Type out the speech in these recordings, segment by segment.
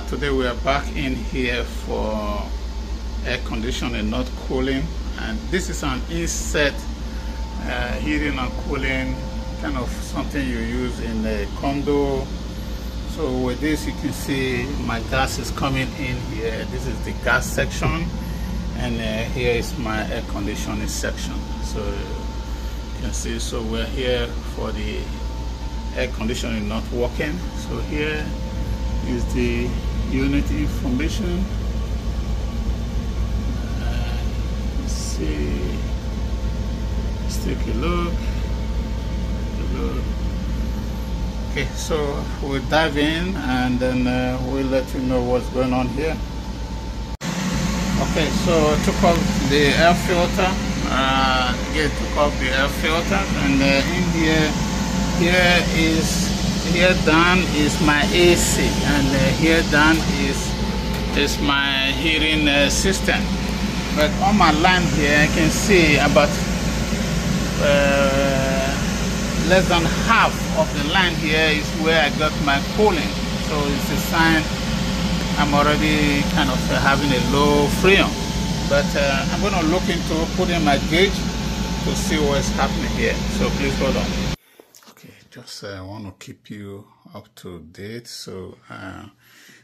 uh, today we are back in here for air conditioning not cooling. And this is an inset uh, heating and cooling kind of something you use in a condo. So with this you can see my gas is coming in here. This is the gas section and uh, here is my air conditioning section. So you can see so we're here for the air conditioning not working. So here is the unit information uh, let's see let's take a look, okay so we'll dive in and then uh, we'll let you know what's going on here. Okay so I took off the air filter. Uh, again took off the air filter and uh, in here here is here down is my AC and uh, here down is is my heating uh, system. But on my line here I can see about uh, less than half of the line here is where I got my cooling. So it's a sign I'm already kind of having a low freon. But uh, I'm to look into putting my gauge to see what's happening here. So please hold on just uh, want to keep you up to date. So uh,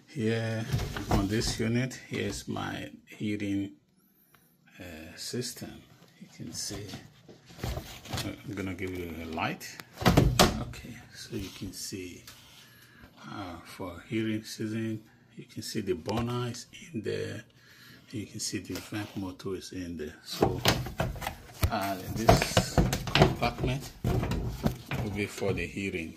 here on this unit here's my heating uh, system. You can see I'm gonna give you a light. Okay so you can see uh, for heating season you can see the burner is in there. You can see the vent motor is in there. So uh, this compartment will be for the hearing.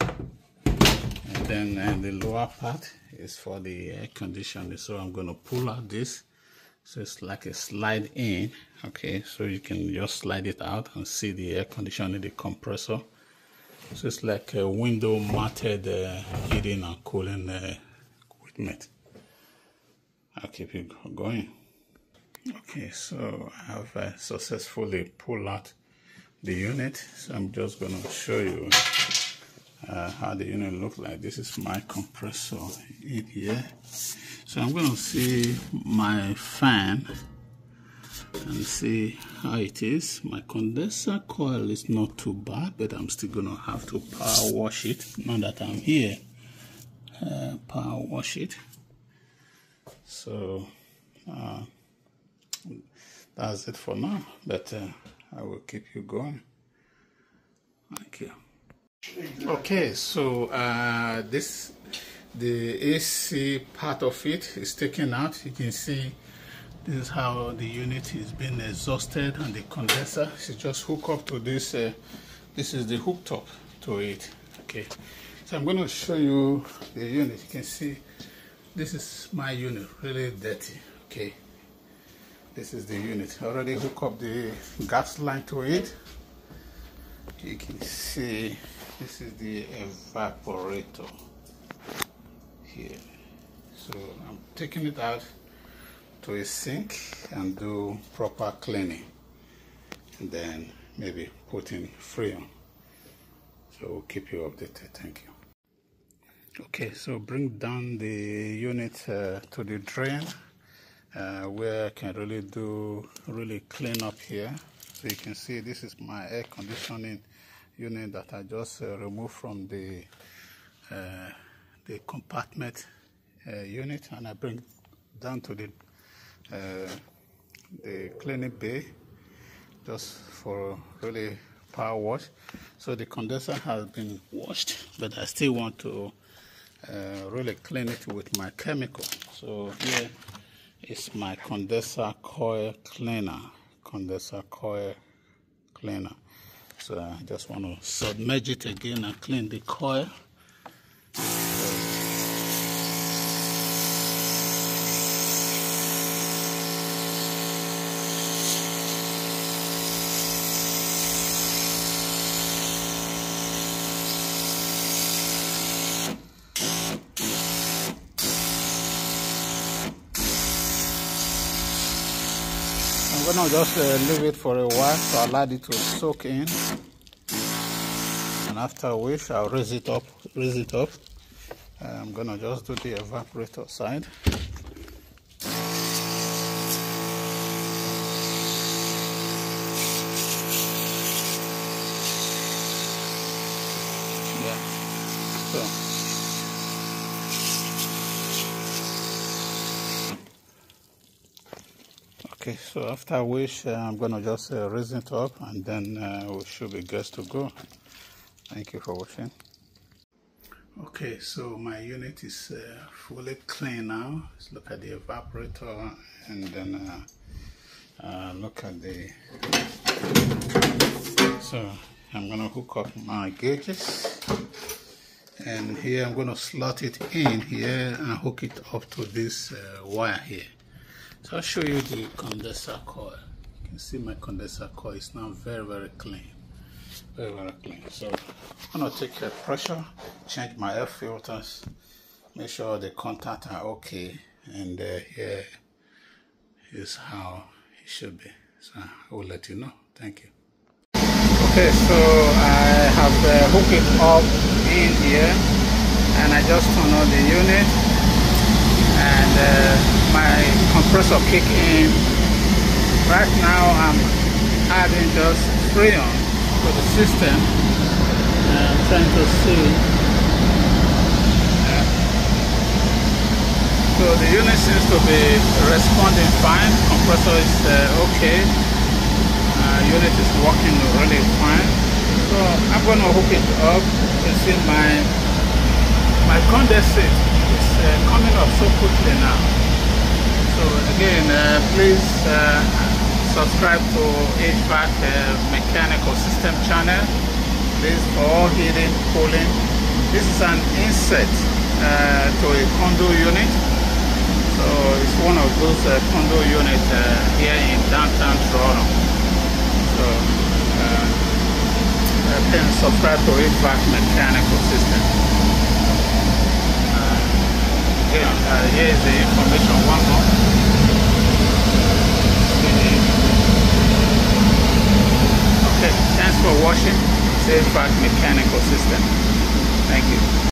And then and the lower part is for the air conditioning. So I'm going to pull out this. So it's like a slide in okay? So you can just slide it out and see the air conditioning the compressor. So it's like a window mounted uh, heating and cooling uh, equipment. I'll keep it going. Okay so I have uh, successfully pulled out the unit. So I'm just going to show you uh, how the unit looks like. This is my compressor in here. So I'm going to see my fan and see how it is. My condenser coil is not too bad but I'm still going to have to power wash it now that I'm here. Uh, power wash it. So uh, that's it for now but uh, I will keep you going. Thank you. Okay, so uh, this the AC part of it is taken out. You can see this is how the unit is being exhausted and the condenser is just hook up to this. Uh, this is the hooked up to it. Okay, so I'm going to show you the unit. You can see this is my unit, really dirty. Okay this is the unit. Already hook up the gas line to it. You can see this is the evaporator here. So I'm taking it out to a sink and do proper cleaning. And then maybe put in freon so we'll keep you updated. Thank you. Okay so bring down the unit uh, to the drain uh, where I can really do really clean up here. So you can see this is my air conditioning unit that I just uh, removed from the uh, the compartment uh, unit. And I bring down to the uh, the cleaning bay just for really power wash. So the condenser has been washed but I still want to uh, really clean it with my chemical. So here is my condenser coil cleaner. Condenser coil cleaner. So I just want to submerge it again and clean the coil gonna just uh, leave it for a while to allow it to soak in and after which I'll raise it up raise it up I'm gonna just do the evaporator side. Yeah, so. Okay, so after which uh, I'm gonna just uh, raise it up and then uh, we should be good to go. Thank you for watching. Okay, so my unit is uh, fully clean now. Let's look at the evaporator and then uh, uh, look at the. So I'm gonna hook up my gauges, and here I'm gonna slot it in here and hook it up to this wire here. So I'll show you the condenser coil. You can see my condenser coil is now very very clean. Very very clean. So I'm gonna take a pressure change my air filters make sure the contacts are okay and uh, here is how it should be. So I will let you know. Thank you. Okay so I have uh, hooked it up in here and I just turn on the unit and uh, my compressor kick in right now I'm adding just freon for the system. Uh, I'm trying to see. So the unit seems to be responding fine. Compressor is uh, okay. Uh, unit is working really fine. So I'm going to hook it up. You see my my condensate uh, coming up so quickly now. So again, uh, please subscribe to HVAC uh, mechanical system channel. This for all heating, cooling. This is an inset uh, to a condo unit. So it's one of those uh, condo units uh, here in downtown Toronto. So uh, can subscribe to HVAC mechanical system. Uh, uh, here is the information one more. Okay, thanks for watching Safe Mechanical System. Thank you.